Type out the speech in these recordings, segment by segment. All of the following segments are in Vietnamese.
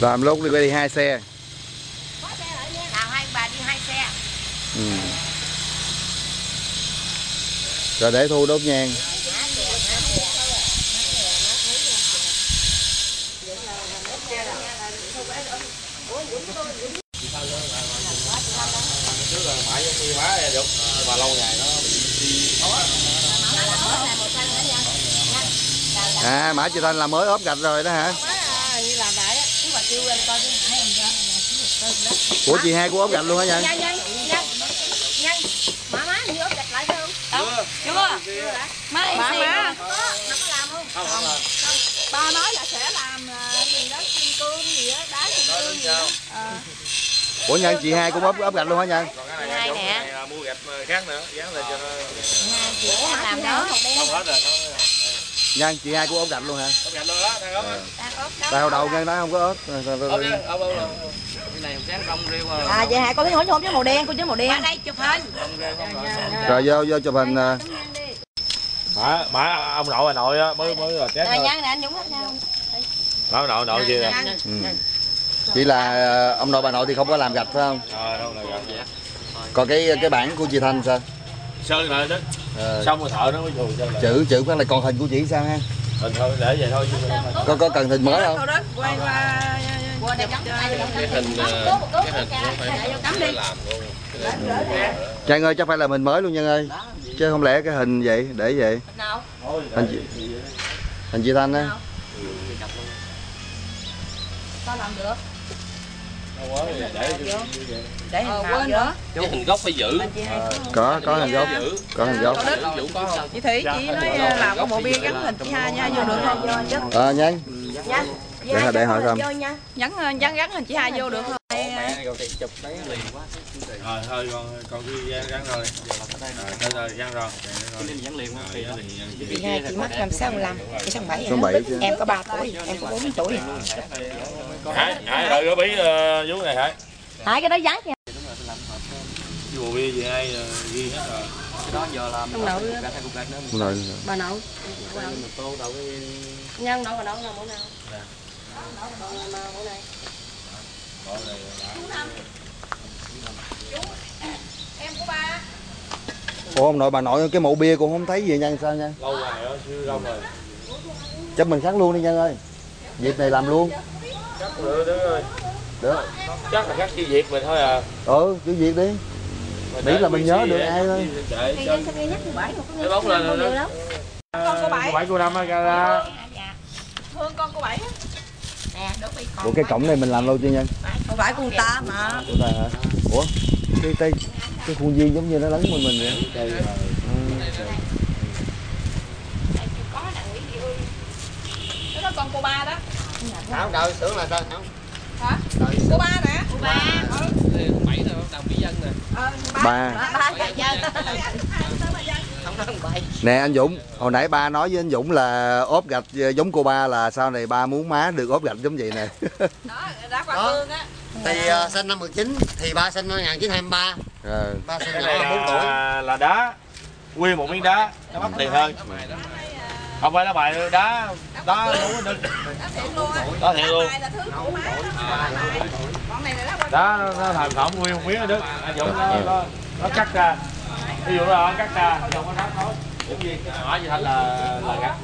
làm lúc đi đi hai xe. Nào hai bà đi hai xe. Ừ. rồi để thu đốt nhang mà lâu ngày nó à mã chị thanh là mới ốp gạch rồi đó hả? Như làm lại á. Cứ bà kêu lên coi cái hải làm sao của chị hai của ốp gạch luôn hả nhân má má như chưa. Má má má. nó có làm không? Không không rồi ba nói là sẽ làm ờ, gì đó kim cương gì đó đá kim cương gì đó Ờ. của nhân chị hai cũng ốp ốp gạch luôn hả nhân Hai nè. cái là mua gạch khác nữa dán lên cho nó. Ủa, làm đó. Không hết rồi nhân chị hai cũng ốp gạch luôn hả? Ốp gạch luôn đó đang ốp đang ốp đầu nhân nói không có ốp. Rồi, rồi, rồi, ốp rồi. chứ ốp ốp. Cái này sáng rong rêu à. À vậy hả? Con thấy hỏi hộp với màu đen, con chứ màu đen. qua đây chụp hình. Rêu không rồi rồi vô vô chụp hình à. mã mã ông nội bà nội á mới mới là rồi thôi nhân nè anh dũng hết nhau mã nội nội kia nè. Ừ. chỉ là à, ông nội bà nội thì không có làm gạch phải không? Rồi đâu là gạch còn cái cái bảng của chị thanh sao sơn lại đó Ờ, xong rồi thợ nó mới sơn lại chữ chữ cái này còn hình của chị sao ha hình thôi để vậy thôi chứ có có cần hình mới không quay qua qua đây cắm tay cắm cái hình ờ, cái hình phải cắm đi làm luôn Trang ơi chắc phải là hình mới luôn Nhân ơi chứ không lẽ cái hình vậy để vậy nào hình chị hình chị Thanh á sao làm được để để hình ờ nào quên nữa. cái hình gốc phải giữ. Có có hình gốc giữ. Có hình gốc. Chị Thủy chị nói ờ, làm có bộ bia gắn hình chị hai nha vô được không? Chứ ờ Nhân để để hỏi gắn ờ, gắn gắn hình chị hai vô được không? rồi thôi con con cứ gắn gắn rồi. Rồi rồi. Gắn rồi gắn liền Chị hai chị mắc làm sao làm? Chị sao bảy số 7 chứ. Em có 3 tuổi, em có 4 tuổi. hải hải đợi có bí uh, vú này hải. Hai cái đó dán nha. bộ bia gì ai ờ, ghi hết rồi. Ông nội Đúng rồi bà nội. Nhân nội. Bà nội. Là mẫu nào? Ủa ông nội bà nội cái mộ bia cũng không thấy gì Nhân sao nha? Lâu rồi đó chứ lâu rồi. Chấp mình khắc luôn đi Nhân ơi. Dịp này làm luôn. Chắc được được rồi được. Chắc là các chi việc mình thôi à. Ừ cứ việc đi. Mình Miễn để là mình nhớ được ai thôi. Ngày dân sao? nghe nhắc thứ bảy mà có nghe bóng lên con lắm Con cô bảy, bảy cô năm á ra thương con cô bảy. còn Ủa cái cổng này mình làm lâu chưa Nhân Không phải con ta mà. của ta hả? Ủa cái cái cái khuôn viên giống như nó lấn mình mình vậy đó là con cô ba đó. Không đợi tưởng là sao không. Hả? Cô ba nè. cô ba. Bảy rồi đầu bị dân nè Ờ, ba. Ba. Ba dân. Không nói bảy nè anh Dũng hồi nãy ba nói với anh Dũng là ốp gạch giống cô ba là sau này ba muốn má được ốp gạch giống vậy nè. Đó, đá quả Đó. tương á. thì uh, sinh năm 19 thì ba sinh năm 1923 Ờ. ba sinh này 4 tuổi. là, là đá nguyên một miếng đá. Nó mắc tiền hơn. Không phải là bài đá đá đúng đá thiệt luôn á. đá thiệt luôn. Này là thứ của má. Còn này là đá nó, thành phẩm nguyên một miếng đó. Anh dũng nó, nó, nó cắt ra ví dụ là cắt ra không có đá nói cũng gì? Hỏi gì thành là là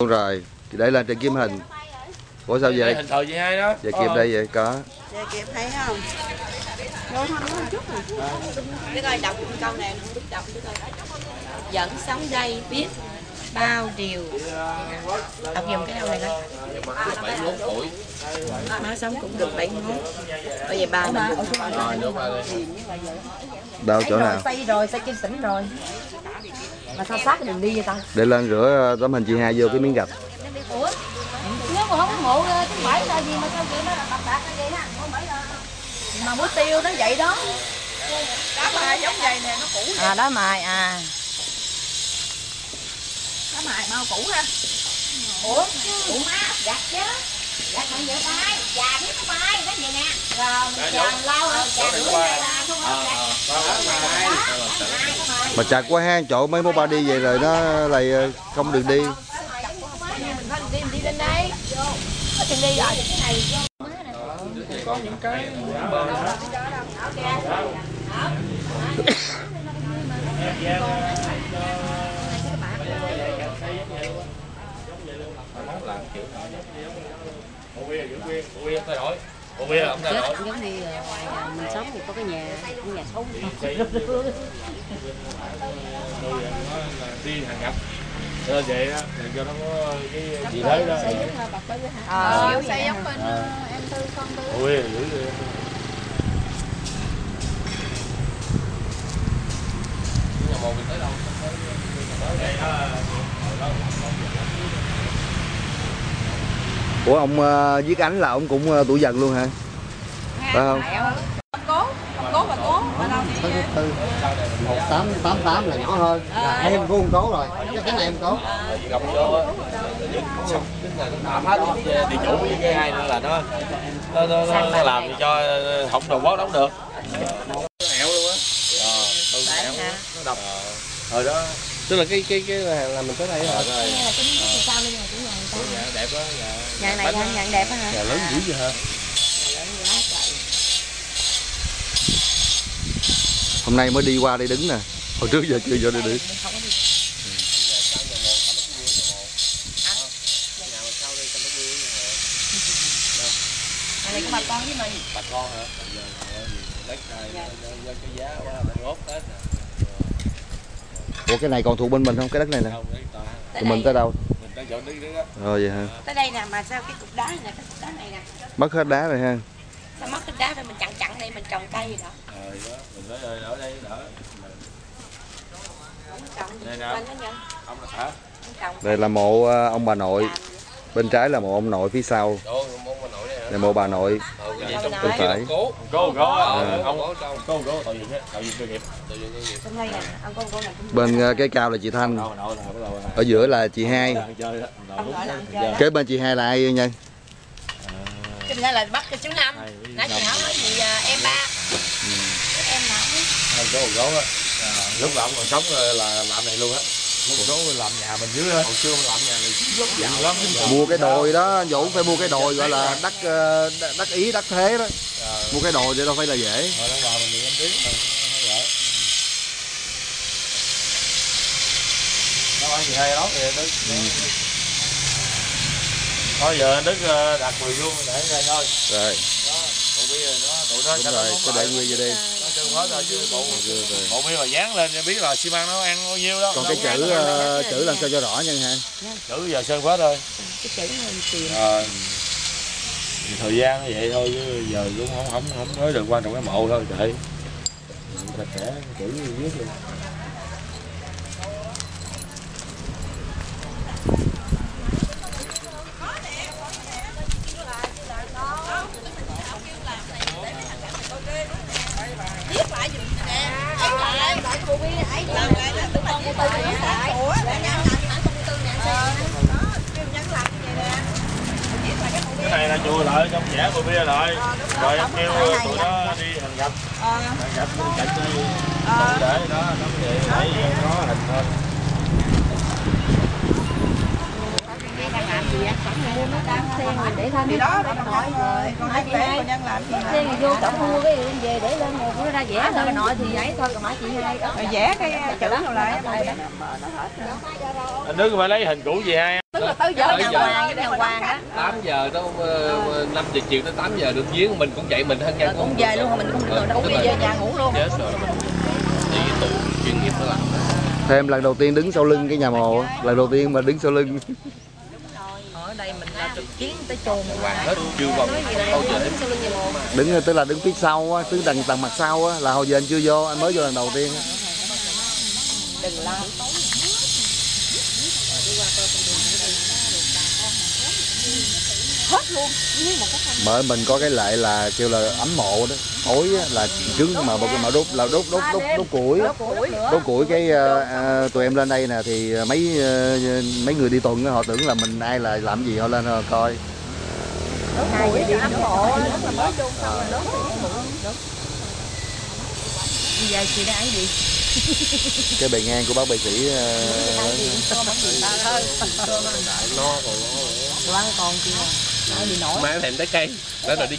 Đúng rồi. Để lên trên kiếm hình. Ủa sao vậy? Hình thờ chị hai đó. Vậy kịp đây vậy có. Dạ kịp thấy không? Vô thăm nó chút rồi. Đức ơi đọc câu này đọc Đức ơi. vẫn sống đây biết bao điều. Đọc dùm cái đầu này coi bảy bốn tuổi má sống cũng được bảy mốt. Bây giờ ba mình rồi đúng rồi. Đâu chỗ nào? Xây rồi, xây trên tỉnh rồi. Mà sao sát cái đường đi vậy ta? để lên rửa tấm hình chị hai vô cái miếng gạch. Ủa? Nếu mà không có mộ ờ, thứ bảy là gì mà sao kiểu nó là bạc bạc như vậy ha? Không phải là Mà muối tiêu nó vậy đó. Đá ba giống vậy nè, nó cũ à đó mài à. Nó mài mau cũ ha. ủa ủa má gặt chứ. Gặt mà giờ bay. Già biết nó bay cái gì nè. Rồi mình chờ lâu rồi chờ rưỡi này là không có gặt mà. Chặt quá ha chỗ mấy bố ba đi về rồi nó lại ờ, không được đi. Mình thôi đi lên đây có chừng đi rồi bia giữ nguyên, bộ bia thay đổi. Bộ bia không thay đổi. Giống như mình sống thì có cái nhà, cái nhà sống. Nuôi nó là đi hàng nhập. Cho vậy đó, thì cho nó có cái gì đấy đó. ờ xây giống bên em tư con tư. Bộ bia giữ. Nhà mình tới đâu? Tới đây đó ủa ông ờ, viết ảnh là ông cũng ờ, tuổi dần luôn hả? Phải không? Cố, ông cố và cố. Đâu thì tư. Một tám tám tám là nhỏ hơn là em của ông cố rồi. Chắc chắn là em cố. Gặp nó hết địa chủ với cái hai nữa là nó nó, nó, nó, nó làm cho không đầu bó đóng được. Hẹo luôn á. ờ ừ, nó đập. Rồi đó tức là cái cái cái là, là mình tới đây rồi rồi nghe là cái miếng sao lên nhà của nhà người ta? Nhà đẹp á nhà này nhà, nhà đẹp á hả? Nhà lớn dữ vậy hả? Hôm nay mới đi qua đây đứng nè. Hồi trước giờ chưa vô đây đứng. Nhà này có bà con với mình. Bà con hả? Này cái giá quá mình ốp tết nè ủa cái này còn thuộc bên mình không? Cái đất này nè. Tụi mình tới đâu? Mình đang chọn đứng đó. Rồi vậy hả? Tới đây nè mà sao cái cục đá này nè cái cục đá này nè? Mất hết đá rồi ha. Sao mất cái đá rồi mình chặn chặn đây mình trồng cây gì đó? Rồi đó. Mình nói rồi ở đây đỡ Đây. Nè. đó ông là hả? Không trồng. Đây là mộ ờ, ông bà nội. Bên trái là mộ ông nội phía sau. Nội này mộ bà nội. Ừ, bên phải. À. bên ờ, cái cao là chị thanh. Ở giữa là chị hai. Kế bên chị hai là ai nhân cái này là bắt cái chú năm. Nãy chị hỏi nói gì à, em ba? Em nào Ông cố cố á. À, lúc là ông còn sống là làm này luôn á lúc cố làm nhà mình dưới á còn chưa làm nhà này rất giàu. Lắm mua cái đồi đó vũ phải mua cái đồi gọi là đất ờ, đất ý đất thế đó. Mua cái đồi vậy đâu phải là dễ. Rồi mình đi mình nó ăn gì hay lắm thì đức thôi giờ đức ờ, đặt 10 vuông để đây thôi. Rồi. Đó tụi nó đúng rồi cứ để nguyên vậy đi trơn hết rồi chứ bộ bộ bia mà dán lên biết là xi măng nó ăn bao nhiêu đó. Còn cái chữ ờ, chữ làm sao cho rõ nhân ha chữ giờ sơn hết rồi cái chữ này tiền. Ờ. thời gian vậy thôi chứ giờ cũng không không không nói được quan trọng cái mộ thôi trời. Sạch sẽ chữ viết luôn viết lại giùm nè ấy lại lại cái bộ bia ấy làm lại từ của làm tư nè như vậy nè cái này là chùa lại trong vẽ bộ bia lại rồi em kêu tụi nó đi hàng gặp. Hàng gặp chạy đi. Để đó nó để để có hình thôi. Để thêm thì đó để nội rồi con nói chị hai nhân làm gì Xe thì vô tổng mua cái về để lên một nó ra vẽ thôi. bà nội thì ấy thôi còn hỏi chị hai rồi vẽ cái chữ nào lại. anh Đức phải lấy hình cũ gì hai tức là tới giờ nhà hoàng cái nhà hoàng đó 8 giờ tới uh, 5 giờ chiều tới 8 giờ được giếng mình cũng vậy mình thân nhân cũng về luôn mình cũng được đâu đi về nhà ngủ luôn. thì tụ chuyên nghiệp nó làm thêm lần đầu tiên đứng sau lưng cái nhà mồ á. lần đầu tiên mà đứng sau lưng ở đây mình là trực chiến tới chôn hoàn hết chưa vào bao giờ đến đứng tức là đứng phía sau á đứng tầng tầng mặt sau á là hồi giờ anh chưa vô anh mới vô lần đầu tiên. Á. đừng lo hết luôn. Một cái bởi mình có cái lệ là kêu là ấm mộ đó. Tối á, là trứng mà một cái mà đốt là đốt đốt đốt đốt củi. Đốt củi cái ờ, tụi em lên đây nè thì mấy ờ, mấy người đi tuần họ tưởng là mình ai là làm gì họ lên họ coi. Hai vậy đi ấm hộ lúc mà mới chôn xong rồi đốt bây giờ chị đang ăn gì cái bề ngang của bác bệ sĩ nó còn chị nè bị nổi má thèm trái cây đó rồi đi